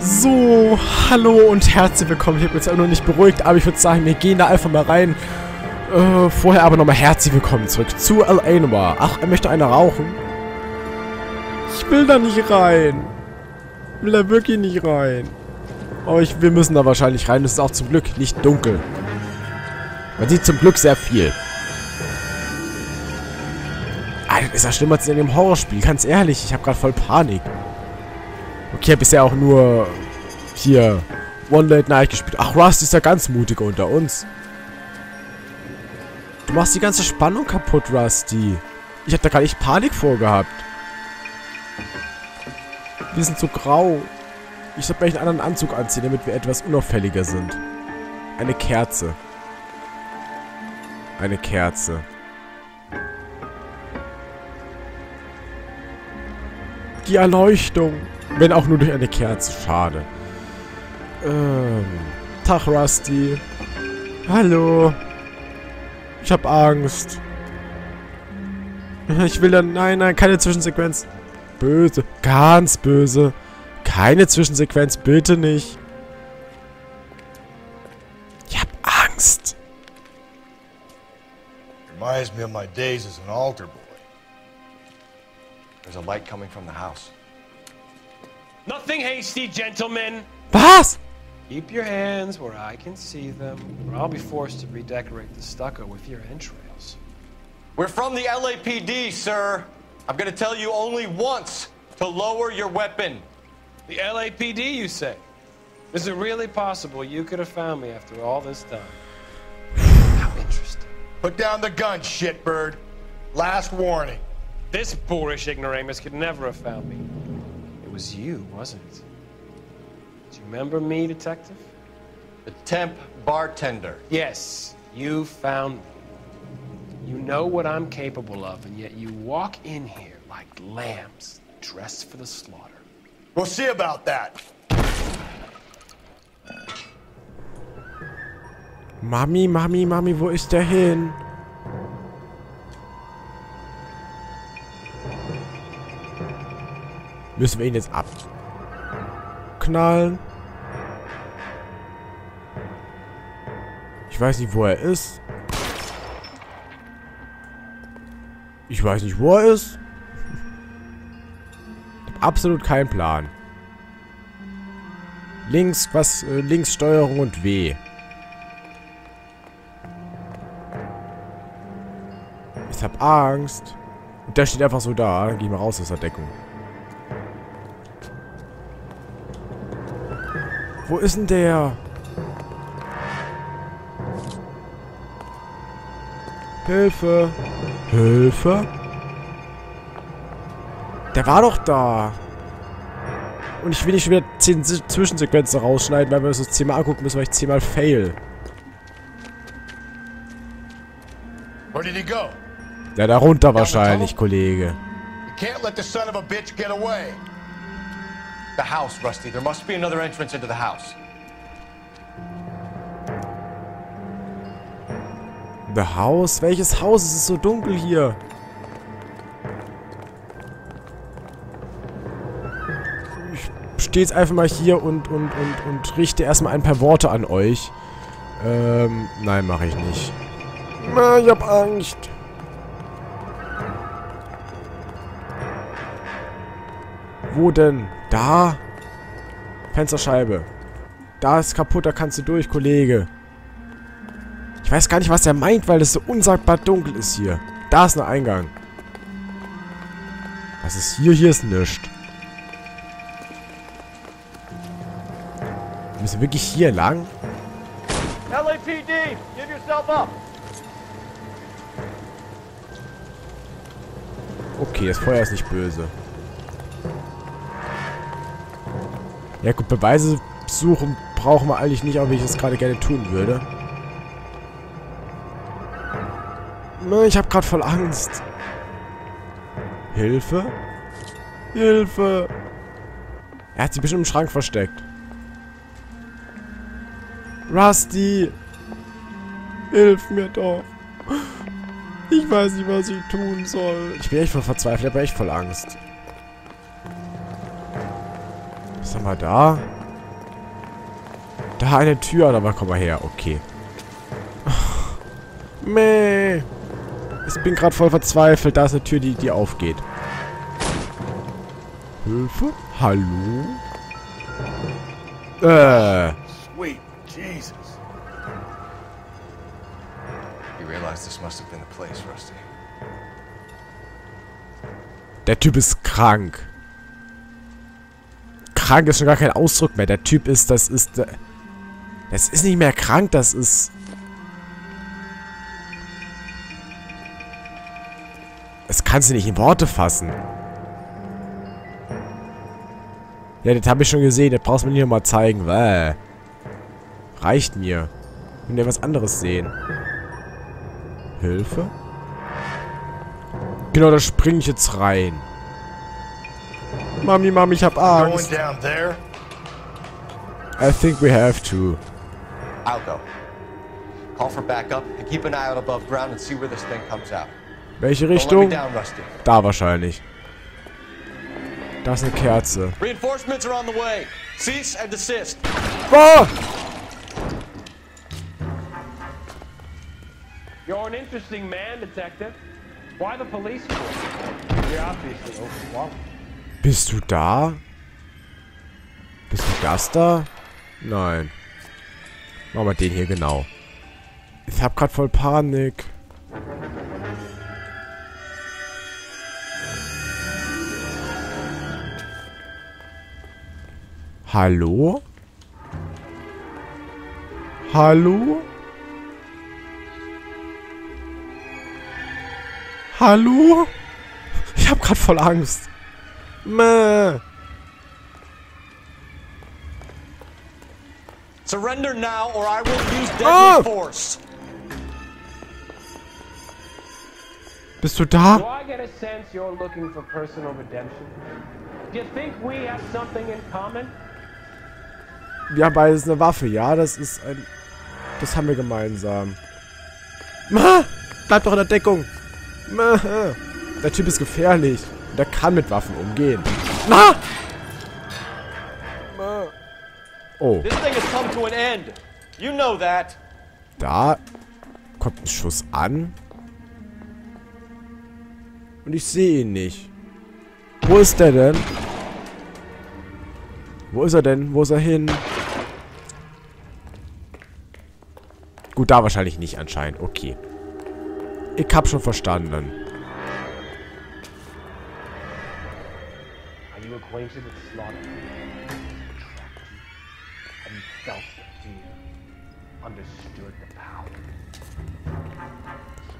So, hallo und herzlich willkommen. Ich habe jetzt auch noch nicht beruhigt, aber ich würde sagen, wir gehen da einfach mal rein. Äh, vorher aber nochmal herzlich willkommen zurück zu L.A. Noir. Ach, er möchte einer rauchen? Ich will da nicht rein. Ich will da wirklich nicht rein. Aber ich, wir müssen da wahrscheinlich rein. Es ist auch zum Glück nicht dunkel. Man sieht zum Glück sehr viel. Alter, das ist ja schlimmer als in dem Horrorspiel. Ganz ehrlich, ich habe gerade voll Panik. Okay, bisher auch nur hier One Late Night gespielt. Ach, Rust ist ja ganz mutig unter uns. Du machst die ganze Spannung kaputt, Rusty. Ich hab da gar nicht Panik vorgehabt. Wir sind so grau. Ich sollte mir einen anderen Anzug anziehen, damit wir etwas unauffälliger sind. Eine Kerze. Eine Kerze. Die Erleuchtung. Wenn auch nur durch eine Kerze. Schade. Ähm. Tag, Rusty. Hallo. Ich hab Angst. Ich will dann... Nein, nein, keine Zwischensequenz. Böse. Ganz böse. Keine Zwischensequenz. Bitte nicht. Ich hab Angst. Reminds me of my days as an altar boy. There's a light coming from the house. Nothing hasty, gentlemen. Was? Keep your hands where I can see them, or I'll be forced to redecorate the stucco with your entrails. We're from the LAPD, sir. I'm gonna tell you only once to lower your weapon. The LAPD, you say? Is it really possible you could have found me after all this time? How interesting. Put down the gun, shitbird. Last warning. This boorish ignoramus could never have found me. It was you, wasn't it? Do you remember me, detective? The temp bartender. Yes, you found me. You know what I'm capable of, and yet you walk in here like lambs dressed for the slaughter. We'll see about that. Mami, Mami, Mami, wo ist der hin? Müssen wir ihn jetzt abknallen? Ich weiß nicht, wo er ist. Ich weiß nicht, wo er ist. Ich hab absolut keinen Plan. Links, was, äh, links Steuerung und W. Ich hab Angst. Und der steht einfach so da. Dann geh mal raus aus der Deckung. Wo ist denn der? Hilfe. Hilfe? Der war doch da. Und ich will nicht schon wieder 10 Zwischensequenzen rausschneiden, weil wir uns das zehnmal angucken müssen, weil ich zehnmal fail. Where did he go? Ja, da runter wahrscheinlich, Kollege. You can't let the son of a bitch get away. The house, Rusty. There must be another entrance into the house. The House? Welches Haus? Es ist so dunkel hier. Ich stehe jetzt einfach mal hier und, und, und, und richte erstmal ein paar Worte an euch. Ähm, nein, mache ich nicht. Ich hab Angst. Wo denn? Da? Fensterscheibe. Da ist kaputt, da kannst du durch, Kollege. Ich weiß gar nicht, was er meint, weil es so unsagbar dunkel ist hier. Da ist ein Eingang. Was ist hier? Hier ist nichts. Wir müssen wirklich hier lang? LAPD, give yourself up. Okay, das Feuer ist nicht böse. Ja gut, Beweise suchen brauchen wir eigentlich nicht, auch wenn ich das gerade gerne tun würde. Ich habe gerade voll Angst. Hilfe? Hilfe! Er hat sich bestimmt im Schrank versteckt. Rusty! Hilf mir doch! Ich weiß nicht, was ich tun soll. Ich bin echt voll verzweifelt, habe echt voll Angst. Was haben wir da? Da eine Tür, aber komm mal her. Okay. Meh. Ich bin gerade voll verzweifelt. Da ist eine Tür, die, die aufgeht. Hilfe? Hallo? Äh. Sweet Jesus. You realize this must have been the place, Rusty. Der Typ ist krank. Krank ist schon gar kein Ausdruck mehr. Der Typ ist, das ist... Das ist nicht mehr krank, das ist... Das kannst du nicht in Worte fassen. Ja, das habe ich schon gesehen. Das brauchst du mir nicht nochmal zeigen. Bäh. Reicht mir. Ich will was anderes sehen. Hilfe? Genau, da springe ich jetzt rein. Mami, Mami, ich hab Going Angst. down there? I think we have to. I'll go. Call for backup and keep an eye out above ground and see where this thing comes out. Welche Richtung? down, Rusty. Da wahrscheinlich. Da ist eine Kerze. Reinforcements are on the way. Cease and desist. Oh! You're an interesting man, Detective. Why the police force? You're obviously overwhelmed. Bist du da? Bist du das da? Nein. Machen wir den hier genau. Ich hab grad voll Panik. Hallo? Hallo? Hallo? Ich hab grad voll Angst. Mäh. Surrender now or I will use deadly Ah! force. Bist du da? Do I get a sense you're looking for personal redemption? Do you think we have something in common? Wir haben beides eine Waffe, ja, das ist ein... Das haben wir gemeinsam. Ma! Bleib doch in der Deckung! Ma! Der Typ ist gefährlich. Der kann mit Waffen umgehen. Na! Oh, This thing has come to an end. You know that. da kommt ein Schuss an. Und ich sehe ihn nicht. Wo ist der denn? Wo ist er denn? Wo ist er hin? Gut, da wahrscheinlich nicht anscheinend. Okay. Ich hab schon verstanden. Acquainted with slaughter? Have you felt the fear? Understood the power?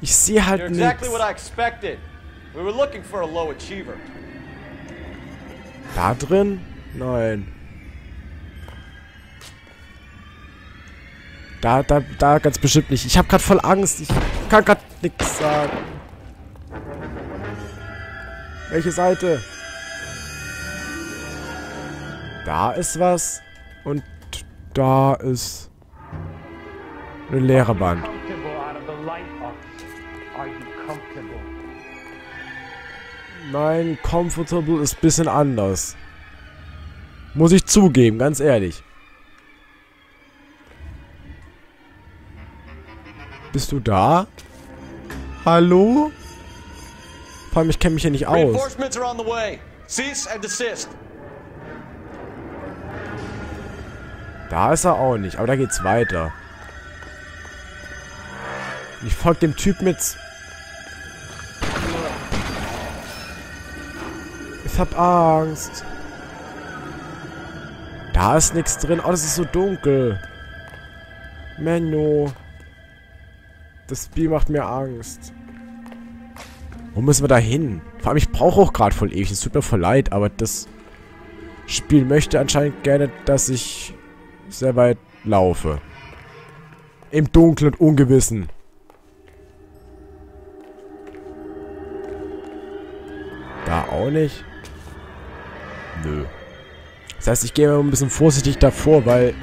Ich sehe halt You're exactly what I expected. We were looking for a low achiever. Da drin? Nein. Da, da, da ganz bestimmt nicht. Ich habe gerade voll Angst. Ich kann gerade nichts sagen. Welche Seite? Da ist was. Und da ist eine leere comfortable? Nein, comfortable ist ein bisschen anders. Muss ich zugeben, ganz ehrlich. Bist du da? Hallo? Vor allem, ich kenne mich hier nicht aus. Reinforcements are on the way. Cease and desist. Da ist er auch nicht, aber da geht's weiter. Ich folge dem Typ mit... Ich hab Angst. Da ist nichts drin. Oh, das ist so dunkel. Menno. Das Spiel macht mir Angst. Wo müssen wir da hin? Vor allem, ich brauche auch gerade voll ewig. Es tut mir voll leid, aber das Spiel möchte anscheinend gerne, dass ich sehr weit laufe. Im Dunkeln und Ungewissen. Da auch nicht. Nö. Das heißt, ich gehe mal ein bisschen vorsichtig davor, weil...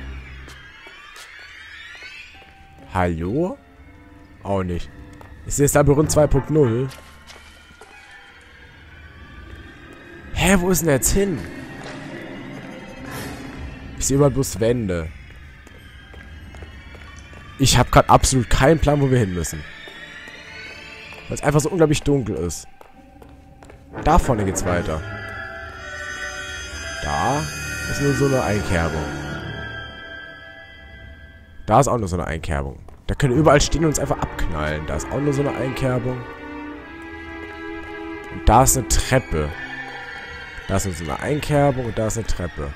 Hallo? Auch nicht. Ich sehe es Labyrinth 2.0. Hä, wo ist denn jetzt hin? Ich sehe überall bloß Wände. Ich habe gerade absolut keinen Plan, wo wir hin müssen. Weil es einfach so unglaublich dunkel ist. Da vorne geht's weiter. Da ist nur so eine Einkerbung. Da ist auch nur so eine Einkerbung. Da können wir überall stehen und uns einfach abknallen. Da ist auch nur so eine Einkerbung. Und da ist eine Treppe. Da ist nur so eine Einkerbung und da ist eine Treppe.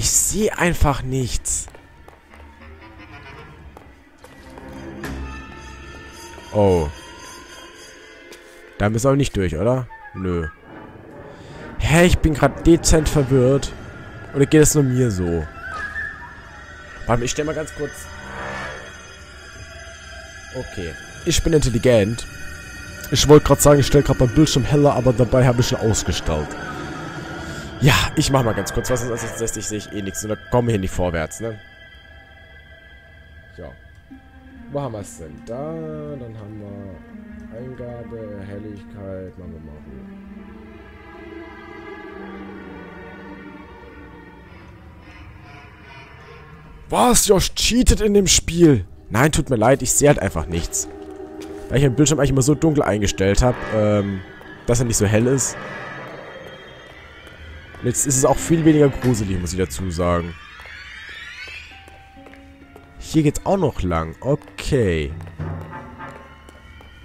Ich sehe einfach nichts. Oh. Da müssen wir aber nicht durch, oder? Nö. Hä, ich bin gerade dezent verwirrt. Oder geht es nur mir so? Warte, ich stelle mal ganz kurz... Okay. Ich bin intelligent. Ich wollte gerade sagen, ich stelle gerade mein Bildschirm heller, aber dabei habe ich schon ausgestellt. Ja, ich mach mal ganz kurz was, sonst sehe ich eh nichts. Und da kommen wir hier nicht vorwärts, ne? Ja. Wo haben wir es denn? Da, dann haben wir Eingabe, Helligkeit, machen wir mal hoch. Was? Josh cheatet in dem Spiel. Nein, tut mir leid, ich sehe halt einfach nichts. Weil ich den Bildschirm eigentlich immer so dunkel eingestellt habe, ähm, dass er nicht so hell ist. Und jetzt ist es auch viel weniger gruselig, muss ich dazu sagen. Hier geht's auch noch lang. Okay.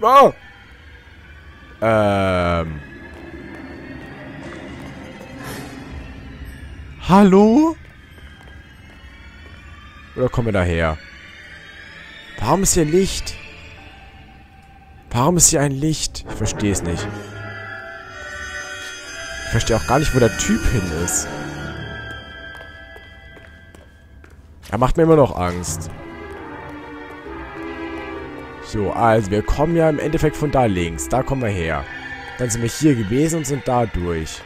Oh! Ähm. Hallo? Oder kommen wir daher? Warum ist hier Licht? Warum ist hier ein Licht? Ich verstehe es nicht. Ich verstehe auch gar nicht, wo der Typ hin ist. Er macht mir immer noch Angst. So, also wir kommen ja im Endeffekt von da links. Da kommen wir her. Dann sind wir hier gewesen und sind da durch.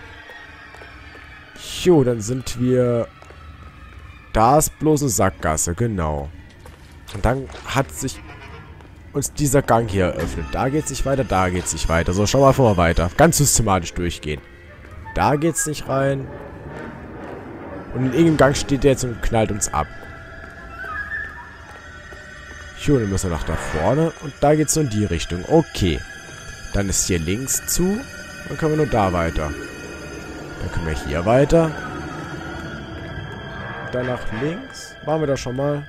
Jo, dann sind wir... Da ist bloß eine Sackgasse, genau. Und dann hat sich uns dieser Gang hier eröffnet. Da geht es nicht weiter, da geht es nicht weiter. So, schauen wir einfach mal weiter. Ganz systematisch durchgehen. Da geht es nicht rein. Und in irgendeinem Gang steht der jetzt und knallt uns ab. Jo, dann müssen wir nach da vorne. Und da geht es so in die Richtung. Okay. Dann ist hier links zu. Dann können wir nur da weiter. Dann können wir hier weiter. Dann nach links. Waren wir da schon mal?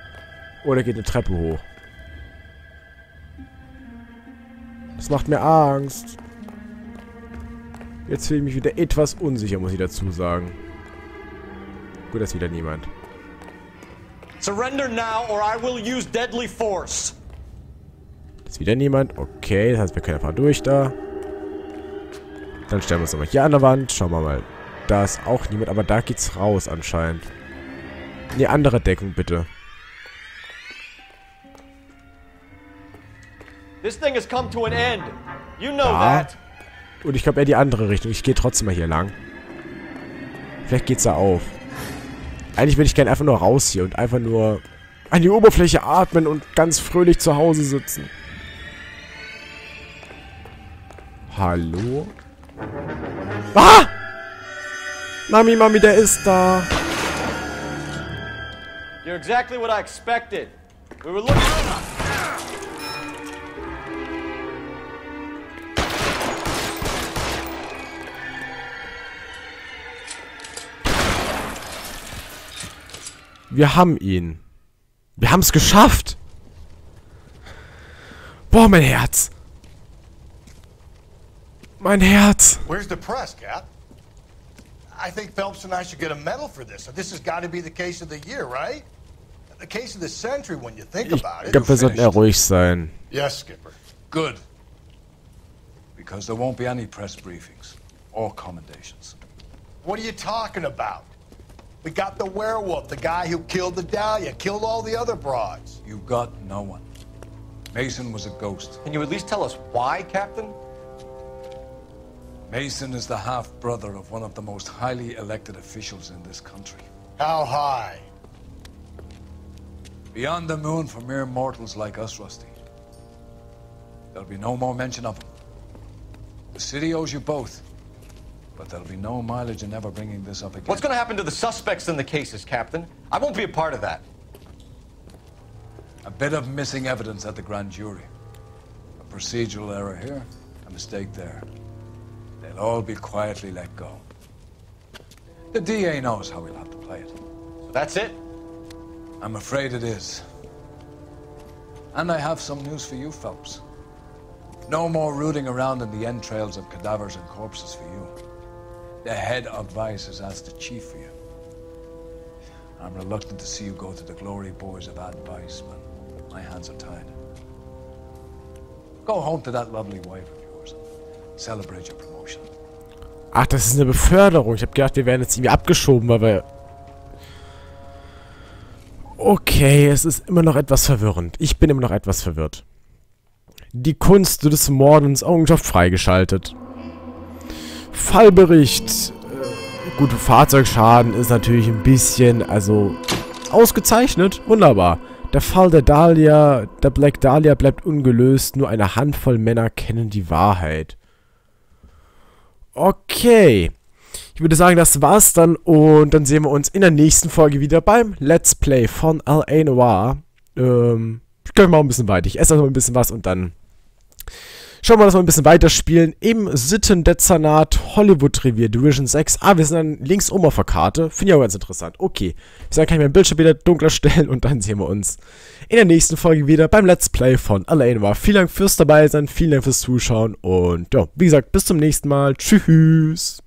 Oder geht eine Treppe hoch? Das macht mir Angst. Jetzt fühle ich mich wieder etwas unsicher, muss ich dazu sagen. Gut, da ist wieder niemand. Surrender now or I will use deadly force. Ist wieder niemand. Okay, das heißt, wir können einfach durch da. Dann stellen wir uns nochmal hier an der Wand. Schauen wir mal. Da ist auch niemand, aber da geht's raus anscheinend. Ne, andere Deckung bitte. This thing has come to an end. You know Da. that. Und ich glaube eher die andere Richtung. Ich gehe trotzdem mal hier lang. Vielleicht geht's da auf. Eigentlich würde ich gerne einfach nur raus hier und einfach nur an die Oberfläche atmen und ganz fröhlich zu Hause sitzen. Hallo? Ah! Mami, Mami, der ist da. You're exactly what I expected. We were looking. Wir haben ihn. Wir haben es geschafft. Boah, mein Herz. Mein Herz. Where's the press, Cap? I think Phelps and I should get a medal for this. This has got to be the case of the year, right? The case of the century when you think Ich about it. glaube, wir sollten eher ruhig sein. Yes, Skipper. Good. Because there won't be any press briefings or commendations. What are you talking about? We got the werewolf, the guy who killed the Dahlia, killed all the other broads. You got no one. Mason was a ghost. Can you at least tell us why, Captain? Mason is the half brother of one of the most highly elected officials in this country. How high? Beyond the moon for mere mortals like us, Rusty. There'll be no more mention of him. The city owes you both. But there'll be no mileage in ever bringing this up again. What's going to happen to the suspects in the cases, Captain? I won't be a part of that. A bit of missing evidence at the grand jury. A procedural error here, a mistake there. They'll all be quietly let go. The DA knows how we'll have to play it. So That's it? I'm afraid it is. And I have some news for you, Phelps. No more rooting around in the entrails of cadavers and corpses for you. The head of Vice has asked the chief for you. I'm reluctant to see you go to the glory boys of Ad Vice, but my hands are tied. Go home to that lovely wife of yours celebrate your promotion. Ach, das ist eine Beförderung. Ich habe gedacht, wir werden jetzt irgendwie abgeschoben, weil wir... Okay, es ist immer noch etwas verwirrend. Ich bin immer noch etwas verwirrt. Die Kunst des Mordens Augenjob freigeschaltet. Fallbericht. Äh, gut, Fahrzeugschaden ist natürlich ein bisschen, also, ausgezeichnet. Wunderbar. Der Fall der Dahlia, der Black Dahlia bleibt ungelöst. Nur eine Handvoll Männer kennen die Wahrheit. Okay. Ich würde sagen, das war's dann und dann sehen wir uns in der nächsten Folge wieder beim Let's Play von L.A. Noir. Ähm, ich mal ein bisschen weiter. Ich esse noch ein bisschen was und dann schauen wir, dass wir ein bisschen weiterspielen im Sittendezernat Hollywood Revier Division 6. Ah, wir sind dann links oben auf der Karte. Finde ich auch ganz interessant. Okay. Ich sage, kann ich meinen Bildschirm wieder dunkler stellen und dann sehen wir uns in der nächsten Folge wieder beim Let's Play von L.A. Noir. Vielen Dank fürs dabei sein, vielen Dank fürs Zuschauen und ja, wie gesagt, bis zum nächsten Mal. Tschüss.